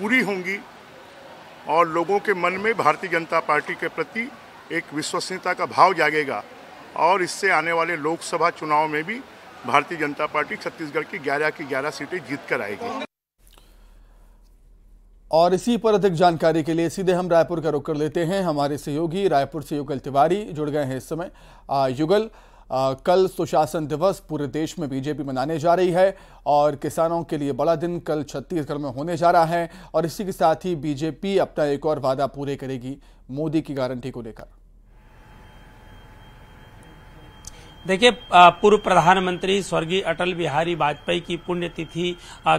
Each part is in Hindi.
पूरी होंगी और लोगों के मन में भारतीय जनता पार्टी के प्रति एक विश्वसनीयता का भाव जागेगा और इससे आने वाले लोकसभा चुनाव में भी भारतीय जनता पार्टी छत्तीसगढ़ की 11 की 11 सीटें जीत कर आएगी। और इसी पर अधिक जानकारी के लिए सीधे हम रायपुर का रुख कर लेते हैं। हमारे सहयोगी रायपुर से युगल तिवारी जुड़ गए हैं इस समय। युगल आ, कल सुशासन दिवस पूरे देश में बीजेपी मनाने जा रही है और किसानों के लिए बड़ा दिन कल छत्तीसगढ़ में होने जा रहा है और इसी के साथ ही बीजेपी अपना एक और वादा पूरे करेगी मोदी की गारंटी को लेकर। देखिए पूर्व प्रधानमंत्री स्वर्गीय अटल बिहारी वाजपेयी की पुण्यतिथि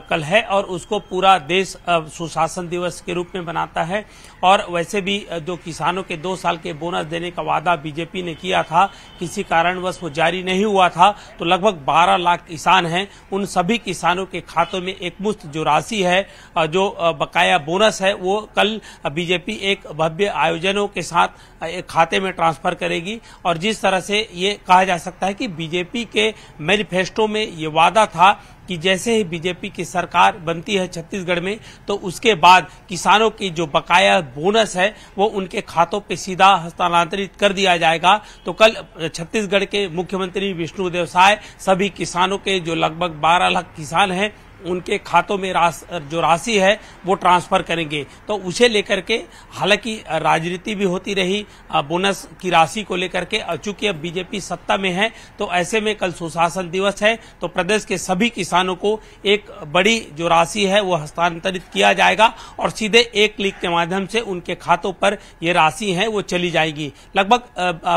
कल है और उसको पूरा देश सुशासन दिवस के रूप में बनाता है। और वैसे भी जो किसानों के दो साल के बोनस देने का वादा बीजेपी ने किया था, किसी कारणवश वो जारी नहीं हुआ था। तो लगभग 12 लाख किसान हैं। उन सभी किसानों के खातों में एकमुश्त जो राशि है जो बकाया बोनस है, वो कल बीजेपी एक भव्य आयोजनों के साथ एक खाते में ट्रांसफ़र करेगी। और जिस तरह से ये कहा जा सकता सकता है कि बीजेपी के मैनिफेस्टो में ये वादा था कि जैसे ही बीजेपी की सरकार बनती है छत्तीसगढ़ में तो उसके बाद किसानों की जो बकाया बोनस है, वो उनके खातों पे सीधा हस्तांतरित कर दिया जाएगा। तो कल छत्तीसगढ़ के मुख्यमंत्री विष्णुदेव साय, सभी किसानों के जो लगभग 12 लाख किसान हैं उनके खातों में रास, जो राशि है वो ट्रांसफ़र करेंगे। तो उसे लेकर के हालाँकि राजनीति भी होती रही बोनस की राशि को लेकर के चूँकि अब बीजेपी सत्ता में है तो ऐसे में कल सुशासन दिवस है तो प्रदेश के सभी किसानों को एक बड़ी जो राशि है वो हस्तांतरित किया जाएगा और सीधे एक क्लिक के माध्यम से उनके खातों पर ये राशि है वो चली जाएगी। लगभग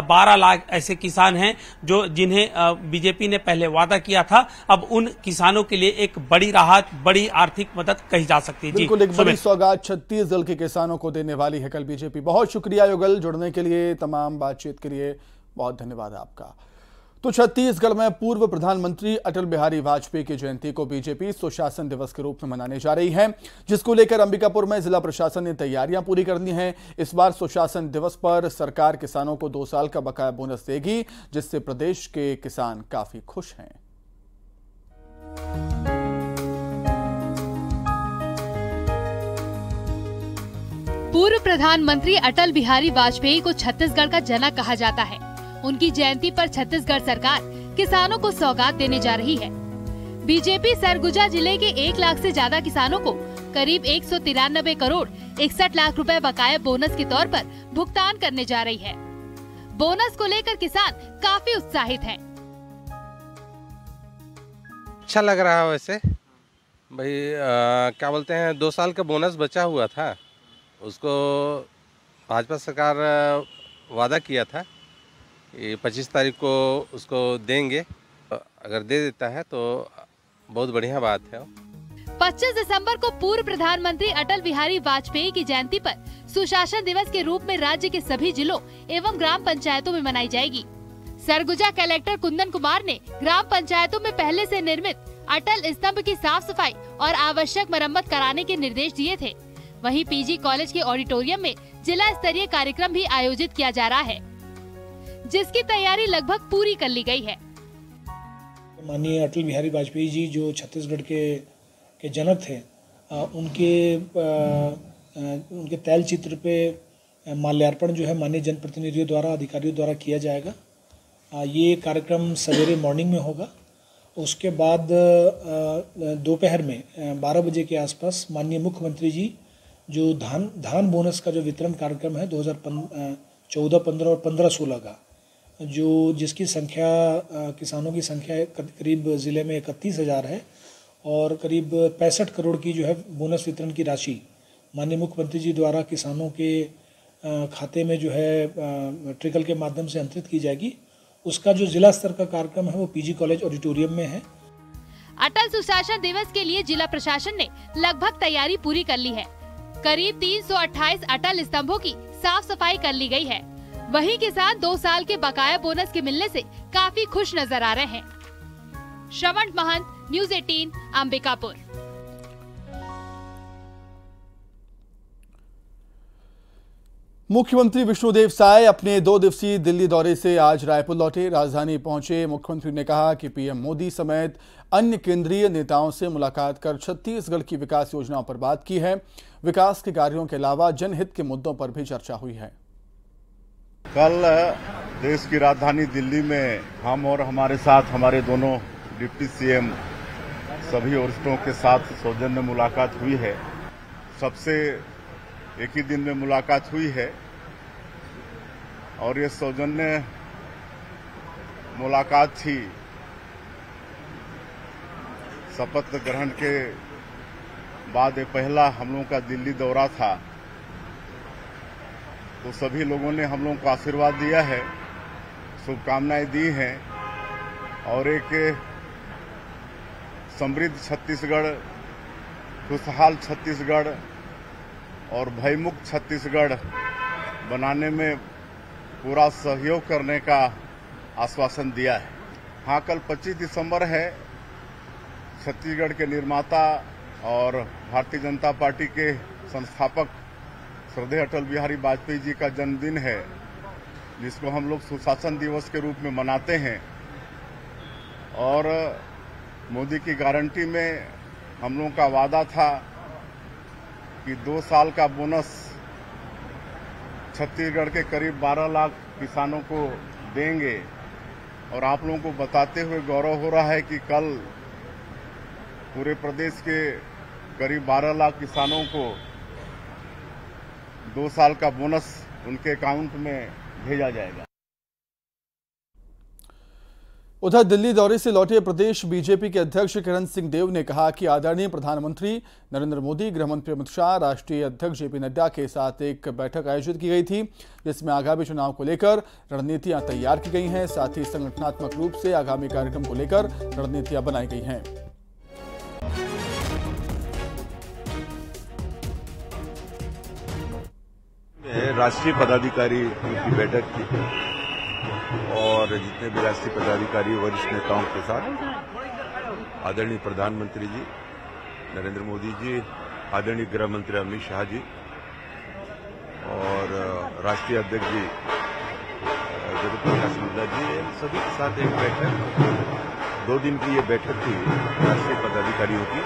बारह लाख ऐसे किसान हैं जो जिन्हें बीजेपी ने पहले वादा किया था अब उन किसानों के लिए एक बड़ी राहत बड़ी आर्थिक मदद कही जा सकती है। बिल्कुल एक बड़ी सौगात छत्तीसगढ़ के किसानों को देने वाली है कल बीजेपी। बहुत शुक्रिया युगल जुड़ने के लिए तमाम बातचीत के लिए। बहुत धन्यवाद आपका। तो छत्तीसगढ़ में पूर्व प्रधानमंत्री अटल बिहारी वाजपेयी की जयंती को बीजेपी सुशासन दिवस के रूप में मनाने जा रही है जिसको लेकर अंबिकापुर में जिला प्रशासन ने तैयारियाँ पूरी कर ली हैं। इस बार सुशासन दिवस पर सरकार किसानों को दो साल का बकाया बोनस देगी जिससे प्रदेश के किसान काफ़ी खुश हैं। पूर्व प्रधानमंत्री अटल बिहारी वाजपेयी को छत्तीसगढ़ का जनक कहा जाता है। उनकी जयंती पर छत्तीसगढ़ सरकार किसानों को सौगात देने जा रही है। बीजेपी सरगुजा ज़िले के एक लाख से ज़्यादा किसानों को करीब एक सौ तिरानबे करोड़ इकसठ लाख रुपए बकाया बोनस के तौर पर भुगतान करने जा रही है। बोनस को लेकर किसान काफ़ी उत्साहित हैं। अच्छा लग रहा है वैसे। भाई क्या बोलते हैं, दो साल का बोनस बचा हुआ था। उसको भाजपा सरकार वादा किया था कि 25 तारीख को उसको देंगे। अगर दे देता है तो बहुत बढ़िया बात है। 25 दिसंबर को पूर्व प्रधानमंत्री अटल बिहारी वाजपेयी की जयंती पर सुशासन दिवस के रूप में राज्य के सभी जिलों एवं ग्राम पंचायतों में मनाई जाएगी। सरगुजा कलेक्टर कुंदन कुमार ने ग्राम पंचायतों में पहले से निर्मित अटल स्तंभ की साफ़ सफ़ाई और आवश्यक मरम्मत कराने के निर्देश दिए थे। वहीं पीजी कॉलेज के ऑडिटोरियम में जिला स्तरीय कार्यक्रम भी आयोजित किया जा रहा है जिसकी तैयारी लगभग पूरी कर ली गई है। माननीय अटल बिहारी वाजपेयी जी जो छत्तीसगढ़ के के जनक थे आ, उनके आ, उनके तैल चित्र पे माल्यार्पण जो है माननीय जनप्रतिनिधियों द्वारा अधिकारियों द्वारा किया जाएगा। आ, ये कार्यक्रम सवेरे मॉर्निंग में होगा। उसके बाद दोपहर में बारह बजे के आसपास माननीय मुख्यमंत्री जी जो धान धान बोनस का जो वितरण कार्यक्रम है 2014 15 और 15 16 का, जो जिसकी संख्या किसानों की संख्या करीब ज़िले में इकतीस हज़ार है और करीब पैंसठ करोड़ की जो है बोनस वितरण की राशि माननीय मुख्यमंत्री जी द्वारा किसानों के खाते में जो है ट्रिकल के माध्यम से अंतरित की जाएगी। उसका जो जिला स्तर का कार्यक्रम है वो पीजी कॉलेज ऑडिटोरियम में है। अटल सुशासन दिवस के लिए जिला प्रशासन ने लगभग तैयारी पूरी कर ली है। करीब 328 अटल स्तंभों की साफ़ सफ़ाई कर ली गई है। वहीं किसान दो साल के बकाया बोनस के मिलने से काफ़ी खुश नज़र आ रहे हैं। श्रवण महंत, न्यूज़ 18 अंबिकापुर। मुख्यमंत्री विष्णुदेव साय अपने दो दिवसीय दिल्ली दौरे से आज रायपुर लौटे। राजधानी पहुँचे। मुख्यमंत्री ने कहा कि पीएम मोदी समेत अन्य केंद्रीय नेताओं से मुलाकात कर छत्तीसगढ़ की विकास योजनाओं पर बात की है। विकास के कार्यों के अलावा जनहित के मुद्दों पर भी चर्चा हुई है। कल देश की राजधानी दिल्ली में हम और हमारे साथ हमारे दोनों डिप्टी सीएम सभी वरिष्ठों के साथ सौजन्य मुलाकात हुई है। सबसे एक ही दिन में मुलाकात हुई है और ये सौजन्य मुलाकात थी। शपथ ग्रहण के बाद ये पहला हम लोगों का दिल्ली दौरा था। तो सभी लोगों ने हम लोगों को आशीर्वाद दिया है, शुभकामनाएँ दी हैं और एक समृद्ध छत्तीसगढ़, खुशहाल छत्तीसगढ़ और भयमुक्त छत्तीसगढ़ बनाने में पूरा सहयोग करने का आश्वासन दिया है। हाँ कल 25 दिसंबर है छत्तीसगढ़ के निर्माता और भारतीय जनता पार्टी के संस्थापक श्रद्धेय अटल बिहारी वाजपेयी जी का जन्मदिन है, जिसको हम लोग सुशासन दिवस के रूप में मनाते हैं। और मोदी की गारंटी में हम लोगों का वादा था कि दो साल का बोनस छत्तीसगढ़ के करीब 12 लाख किसानों को देंगे। और आप लोगों को बताते हुए गौरव हो रहा है कि कल पूरे प्रदेश के करीब 12 लाख किसानों को दो साल का बोनस उनके अकाउंट में भेजा जाएगा। उधर दिल्ली दौरे से लौटे प्रदेश बीजेपी के अध्यक्ष किरण सिंह देव ने कहा कि आदरणीय प्रधानमंत्री नरेंद्र मोदी गृहमंत्री अमित शाह, राष्ट्रीय अध्यक्ष जेपी नड्डा के साथ एक बैठक आयोजित की गई थी, जिसमें आगामी चुनाव को लेकर रणनीतियाँ तैयार की गई हैं। साथ ही संगठनात्मक रूप से आगामी कार्यक्रम को लेकर रणनीतियाँ बनाई गई हैं। राष्ट्रीय पदाधिकारी की बैठक की और जितने भी राष्ट्रीय पदाधिकारी वरिष्ठ नेताओं के साथ, आदरणीय प्रधानमंत्री जी, नरेंद्र मोदी जी, आदरणीय गृह मंत्री अमित शाह जी और राष्ट्रीय अध्यक्ष जी जगत प्रकाश नड्डा जी सभी के साथ एक बैठक, दो दिन की ये बैठक थी राष्ट्रीय पदाधिकारियों की।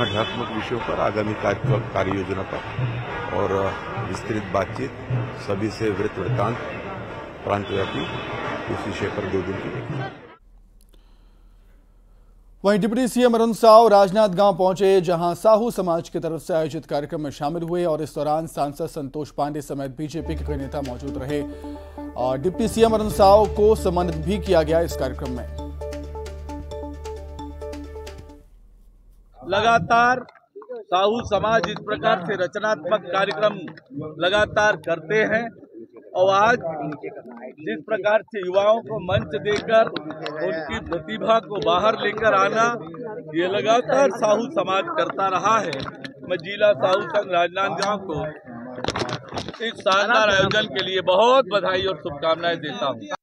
संगठनात्मक विषयों पर आगामी कार्य योजना पर। और विस्तृत बातचीत सभी से वृत्त वृत्तांत, प्रांतव्यापी इस विषय पर दो दिन की वहीं डिप्टी सीएम अरुण साव राजनाथ गाँव पहुँचे, जहाँ साहू समाज की तरफ़ से आयोजित कार्यक्रम में शामिल हुए और इस दौरान सांसद संतोष पांडे समेत बीजेपी के कई नेता मौजूद रहे। और डिप्टी सीएम अरुण साव को सम्मानित भी किया गया इस कार्यक्रम में। लगातार साहू समाज इस प्रकार से रचनात्मक कार्यक्रम लगातार करते हैं और आज जिस प्रकार से युवाओं को मंच देकर उनकी प्रतिभा को बाहर लेकर आना, ये लगातार साहू समाज करता रहा है। मैं जिला साहू संघ राजनांदगांव को इस शानदार आयोजन के लिए बहुत बधाई और शुभकामनाएँ देता हूँ।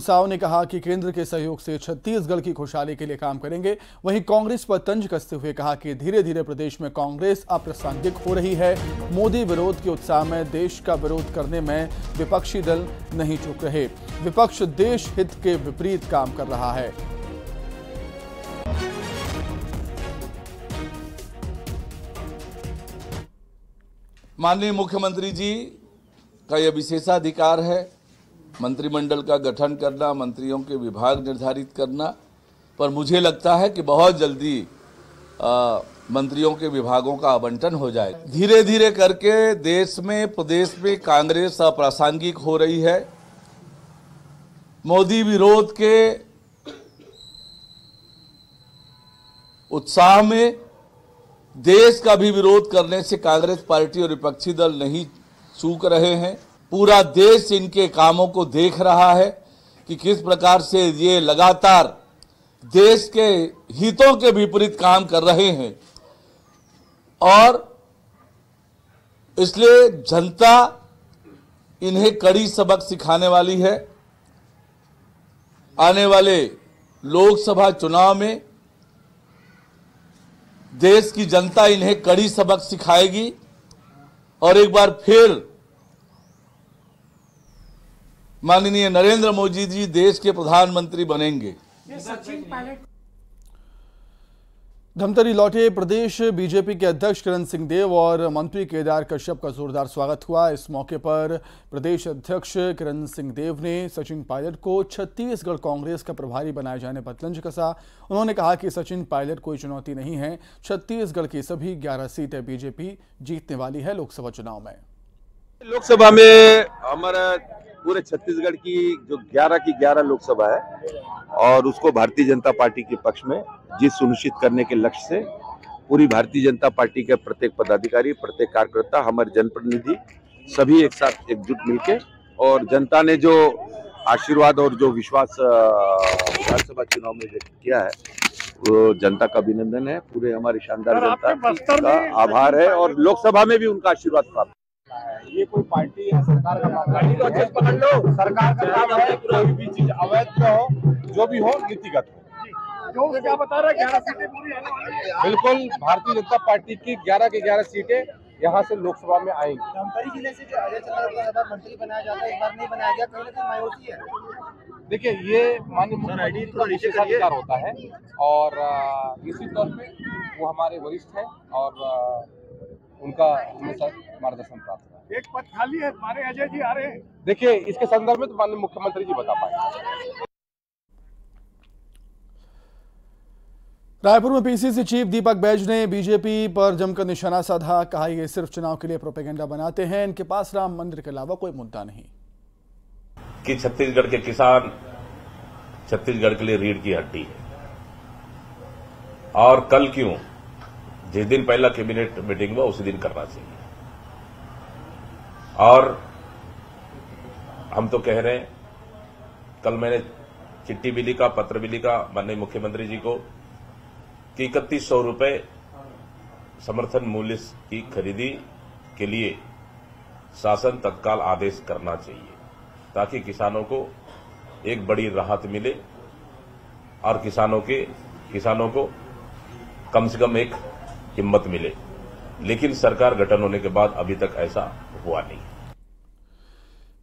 साव ने कहा कि केंद्र के सहयोग से छत्तीसगढ़ की खुशहाली के लिए काम करेंगे। वहीं कांग्रेस पर तंज कसते हुए कहा कि धीरे धीरे प्रदेश में कांग्रेस अप्रासंगिक हो रही है। मोदी विरोध के उत्साह में देश का विरोध करने में विपक्षी दल नहीं चुक रहे। विपक्ष देश हित के विपरीत काम कर रहा है। माननीय मुख्यमंत्री जी, का यह विशेषाधिकार है मंत्रिमंडल का गठन करना मंत्रियों के विभाग निर्धारित करना पर मुझे लगता है कि बहुत जल्दी आ, मंत्रियों के विभागों का आवंटन हो जाए। धीरे धीरे करके देश में प्रदेश में कांग्रेस अप्रासंगिक हो रही है। मोदी विरोध के उत्साह में देश का भी विरोध करने से कांग्रेस पार्टी और विपक्षी दल नहीं चूक रहे हैं। पूरा देश इनके कामों को देख रहा है कि किस प्रकार से ये लगातार देश के हितों के विपरीत काम कर रहे हैं। और इसलिए जनता इन्हें कड़ी सबक सिखाने वाली है। आने वाले लोकसभा चुनाव में देश की जनता इन्हें कड़ी सबक सिखाएगी और एक बार फिर माननीय नरेंद्र मोदी जी देश के प्रधानमंत्री बनेंगे। धमतरी लौटे प्रदेश बीजेपी के अध्यक्ष किरण सिंह देव और मंत्री केदार कश्यप का जोरदार स्वागत हुआ। इस मौके पर प्रदेश अध्यक्ष किरण सिंह देव ने सचिन पायलट को छत्तीसगढ़ कांग्रेस का प्रभारी बनाए जाने पर तंज कसा। उन्होंने कहा कि सचिन पायलट कोई चुनौती नहीं है। छत्तीसगढ़ की सभी ग्यारह सीटें बीजेपी जीतने वाली है लोकसभा चुनाव में। लोकसभा में हमारा पूरे छत्तीसगढ़ की जो 11 की 11 लोकसभा है और उसको भारतीय जनता पार्टी के पक्ष में जीत सुनिश्चित करने के लक्ष्य से पूरी भारतीय जनता पार्टी के प्रत्येक पदाधिकारी प्रत्येक कार्यकर्ता हमारे जनप्रतिनिधि सभी एक साथ एकजुट मिलके और जनता ने जो आशीर्वाद और जो विश्वास विधानसभा चुनाव में व्यक्त किया है वो जनता का अभिनंदन है। पूरे हमारी शानदार जनता का आभार है और लोकसभा में भी उनका आशीर्वाद प्राप्त ये कोई पार्टी है सरकार का पार्टी को अच्छे पकड़ लो। सरकार का काम है कोई भी चीज़ अवैध हो जो भी हो नीतिगत हो। जो क्या बता रहे ग्यारह सीटें पूरी आने वाली है बिल्कुल भारतीय जनता पार्टी की 11 के 11 सीटें यहाँ से लोकसभा में आएँगी। धमतरी ज़िले से अजय चंद्र मंत्री बनाया जाता है इस बार नहीं बनाया गया कहीं ना कहीं मायूसी है। देखिए ये माननीय मुख्यमंत्री का विशेषाधिकार होता है और निश्चित तौर पे वो हमारे वरिष्ठ है और उनका हमेशा मार्गदर्शन प्राप्त है। एक पद खाली है हमारे अजय जी आ रहे हैं। देखिए इसके संदर्भ में तो माननीय मुख्यमंत्री जी बता पाए। रायपुर में पीसीसी चीफ दीपक बैज ने बीजेपी पर जमकर निशाना साधा कहा ये सिर्फ़ चुनाव के लिए प्रोपेगेंडा बनाते हैं इनके पास राम मंदिर के अलावा कोई मुद्दा नहीं। कि छत्तीसगढ़ के किसान छत्तीसगढ़ के लिए रीढ़ की हड्डी है। और कल क्यों जिस दिन पहला कैबिनेट मीटिंग हुआ, उसी दिन करना चाहिए। और हम तो कह रहे हैं, कल मैंने चिट्ठी भी लिखा, पत्र भी लिखा, माननीय मुख्यमंत्री जी को, कि इकतीस सौ रुपये समर्थन मूल्य की खरीदी के लिए शासन तत्काल आदेश करना चाहिए, ताकि किसानों को एक बड़ी राहत मिले और किसानों के, किसानों को कम से कम एक हिम्मत मिले। लेकिन सरकार गठन होने के बाद अभी तक ऐसा हुआ नहीं।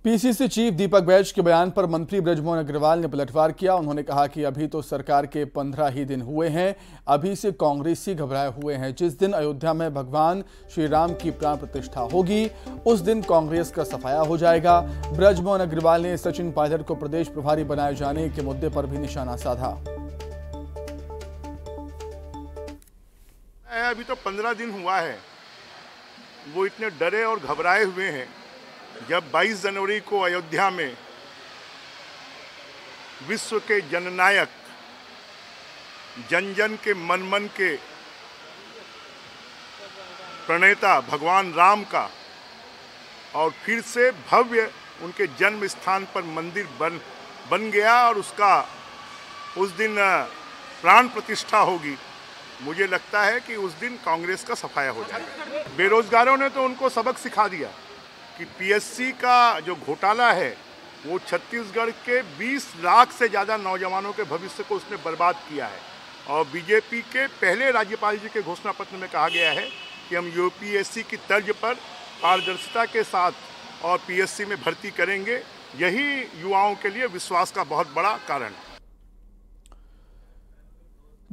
पीसीसी चीफ दीपक बैज के बयान पर मंत्री ब्रजमोहन अग्रवाल ने पलटवार किया। उन्होंने कहा कि अभी तो सरकार के पंद्रह ही दिन हुए हैं। अभी से कांग्रेसी घबराए हुए हैं। जिस दिन अयोध्या में भगवान श्री राम की प्राण प्रतिष्ठा होगी, उस दिन कांग्रेस का सफाया हो जाएगा। ब्रजमोहन अग्रवाल ने सचिन पायलट को प्रदेश प्रभारी बनाए जाने के मुद्दे पर भी निशाना साधा। अभी तो पंद्रह दिन हुआ है। वो इतने डरे और घबराए हुए हैं। जब 22 जनवरी को अयोध्या में विश्व के जननायक जन जन के मन मन के प्रणेता भगवान राम का और फिर से भव्य उनके जन्म स्थान पर मंदिर बन बन गया और उसका उस दिन प्राण प्रतिष्ठा होगी। मुझे लगता है कि उस दिन कांग्रेस का सफाया हो जाएगा बेरोजगारों ने तो उनको सबक सिखा दिया कि पीएससी का जो घोटाला है, वो छत्तीसगढ़ के 20 लाख से ज़्यादा नौजवानों के भविष्य को उसने बर्बाद किया है। और बीजेपी के पहले राज्यपाल जी के घोषणा पत्र में कहा गया है कि हम यूपीएससी की तर्ज पर पारदर्शिता के साथ और पीएससी में भर्ती करेंगे। यही युवाओं के लिए विश्वास का बहुत बड़ा कारण है।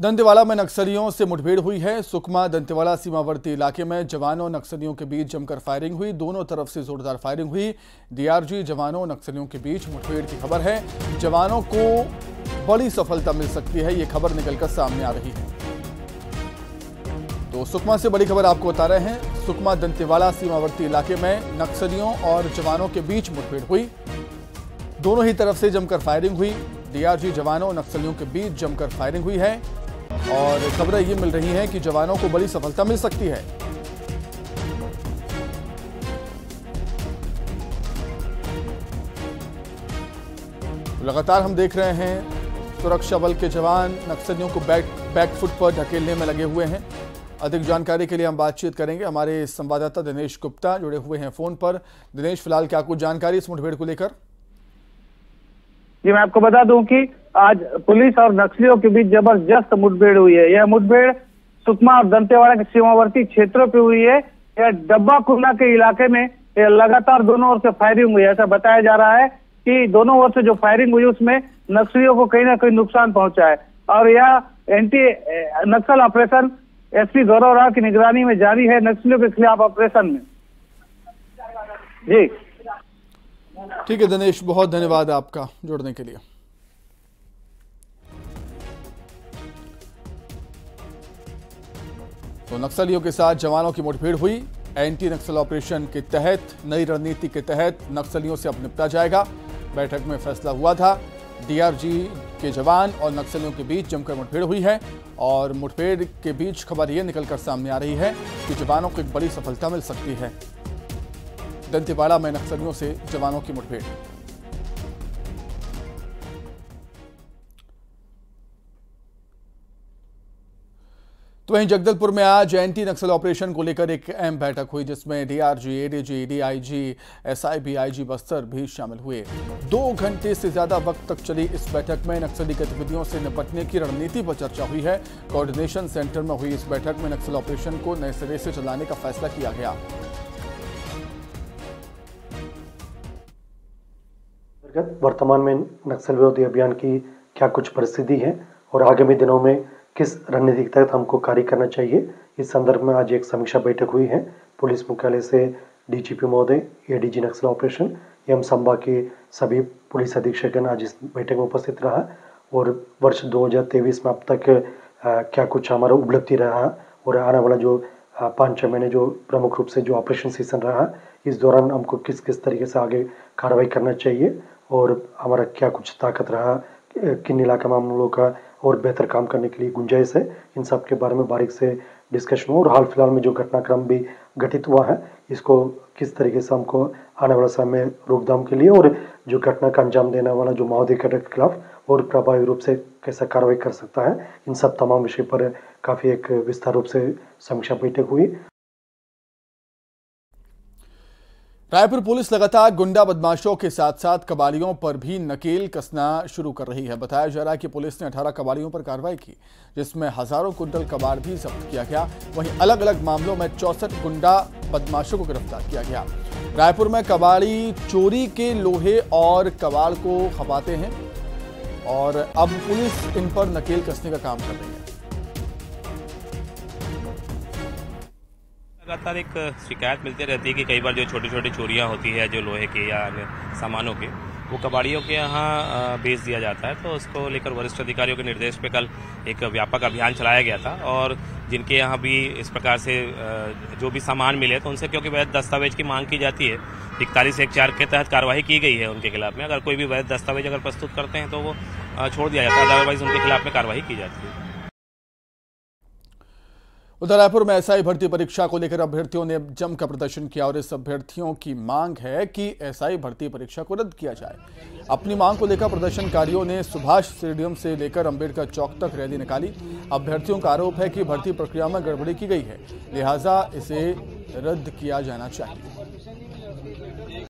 दंतेवाड़ा में नक्सलियों से मुठभेड़ हुई है। सुकमा, दंतेवाड़ा सीमावर्ती इलाके में जवानों नक्सलियों के बीच जमकर फायरिंग हुई। दोनों तरफ़ से जोरदार फायरिंग हुई। डीआरजी जवानों नक्सलियों के बीच मुठभेड़ की खबर है। जवानों को बड़ी सफलता मिल सकती है, ये खबर निकलकर सामने आ रही है। तो सुकमा से बड़ी खबर आपको बता रहे हैं। सुकमा, दंतेवाड़ा सीमावर्ती इलाके में नक्सलियों और जवानों के बीच मुठभेड़ हुई। दोनों ही तरफ़ से जमकर फायरिंग हुई। डीआरजी जवानों नक्सलियों के बीच जमकर फायरिंग हुई है। और खबरें ये मिल रही हैं कि जवानों को बड़ी सफलता मिल सकती है। लगातार हम देख रहे हैं, सुरक्षा बल के जवान नक्सलियों को बैक बैकफुट पर ढकेलने में लगे हुए हैं। अधिक जानकारी के लिए हम बातचीत करेंगे। हमारे संवाददाता दिनेश गुप्ता जुड़े हुए हैं फ़ोन पर। दिनेश, फ़िलहाल क्या कुछ जानकारी इस मुठभेड़ को लेकर? जी, मैं आपको बता दूँ कि आज पुलिस और नक्सलियों के बीच ज़बरदस्त मुठभेड़ हुई है। यह मुठभेड़ सुकमा और दंतेवाड़ा के सीमावर्ती क्षेत्रों पे हुई है। यह डब्बा कुंडा के इलाके में लगातार दोनों ओर से फायरिंग हुई ऐसा बताया जा रहा है कि दोनों ओर से जो फायरिंग हुई उसमें नक्सलियों को कहीं ना कहीं नुकसान पहुँचा है। और यह anti Naxal operation SP Gaurav Rao की निगरानी में जारी है नक्सलियों के खिलाफ ऑपरेशन में। जी। ठीक है, दिनेश, बहुत धन्यवाद आपका जुड़ने के लिए। तो नक्सलियों के साथ जवानों की मुठभेड़ हुई। एंटी नक्सल ऑपरेशन के तहत, नई रणनीति के तहत नक्सलियों से अब निपटा जाएगा। बैठक में फैसला हुआ था। डीआरजी के जवान और नक्सलियों के बीच जमकर मुठभेड़ हुई है और मुठभेड़ के बीच खबर यह निकलकर सामने आ रही है कि जवानों को एक बड़ी सफलता मिल सकती है। दंतेवाड़ा में नक्सलियों से जवानों की मुठभेड़ तो वहीं जगदलपुर में आज एंटी नक्सल ऑपरेशन को लेकर एक अहम बैठक हुई, जिसमें DRG, ADG, DIG, SIB, IG Bastar भी शामिल हुए। दो घंटे से ज़्यादा वक्त तक चली इस बैठक में नक्सली गतिविधियों से निपटने की रणनीति पर चर्चा हुई है। कोऑर्डिनेशन सेंटर में हुई इस बैठक में नक्सल ऑपरेशन को नए सिरे से चलाने का फैसला किया गया। वर्तमान में नक्सल विरोधी अभियान की क्या कुछ परिस्थिति है और आगामी दिनों में किस रणनीति के तहत हमको कार्य करना चाहिए? इस संदर्भ में आज एक समीक्षा बैठक हुई है। पुलिस मुख्यालय से डीजीपी महोदय एडीजी नक्सल ऑपरेशन एवं संभा के सभी पुलिस अधीक्षकगण आज इस बैठक में उपस्थित रहा और वर्ष 2023 में अब तक क्या कुछ हमारा उपलब्धि रहा और आने वाला जो पाँच छः महीने जो प्रमुख रूप से जो ऑपरेशन सीज़न रहा, इस दौरान हमको किस किस तरीके से आगे कार्रवाई करना चाहिए और हमारा क्या कुछ ताकत रहा किन इलाका मामलों का और बेहतर काम करने के लिए गुंजाइश है। इन सब के बारे में बारीक से डिस्कशन हुआ और हाल फ़िलहाल में जो घटनाक्रम भी घटित हुआ है, इसको किस तरीके से हमको आने वाले समय में रोकथाम के लिए और जो घटना का अंजाम देने वाला जो माओवादी के खिलाफ और प्रभावी रूप से कैसा कार्रवाई कर सकता है, इन सब तमाम विषय पर काफ़ी एक विस्तार रूप से समीक्षा बैठक हुई। रायपुर पुलिस लगातार गुंडा बदमाशों के साथ साथ कबाड़ियों पर भी नकेल कसना शुरू कर रही है। बताया जा रहा है कि पुलिस ने 18 कबाड़ियों पर कार्रवाई की, जिसमें हज़ारों कुंटल कबाड़ भी जब्त किया गया। वहीं अलग अलग मामलों में चौसठ गुंडा बदमाशों को गिरफ़्तार किया गया। रायपुर में कबाड़ी चोरी के लोहे और कबाड़ को खपाते हैं और अब पुलिस इन पर नकेल कसने का काम कर रही है। लगातार एक शिकायत मिलती रहती है कि कई बार जो छोटी छोटी चोरियाँ होती है, जो लोहे के या सामानों के, वो कबाड़ियों के यहाँ बेच दिया जाता है। तो उसको लेकर वरिष्ठ अधिकारियों के निर्देश पे कल एक व्यापक अभियान चलाया गया था और जिनके यहाँ भी इस प्रकार से जो भी सामान मिले तो उनसे क्योंकि वैध दस्तावेज़ की मांग की जाती है, इकतालीस एक चार के तहत कार्रवाई की गई है उनके खिलाफ में। अगर कोई भी वैध दस्तावेज़ अगर प्रस्तुत करते हैं तो वो छोड़ दिया जाता है, अदरवाइज़ उनके खिलाफ में कार्रवाई की जाती है। उधर रायपुर में एसआई भर्ती परीक्षा को लेकर अभ्यर्थियों ने जमकर प्रदर्शन किया और इस अभ्यर्थियों की मांग है कि एसआई भर्ती परीक्षा को रद्द किया जाए। अपनी मांग को लेकर प्रदर्शनकारियों ने सुभाष स्टेडियम से लेकर अंबेडकर चौक तक रैली निकाली। अभ्यर्थियों का आरोप है कि भर्ती प्रक्रिया में गड़बड़ी की गई है, लिहाजा इसे रद्द किया जाना चाहिए।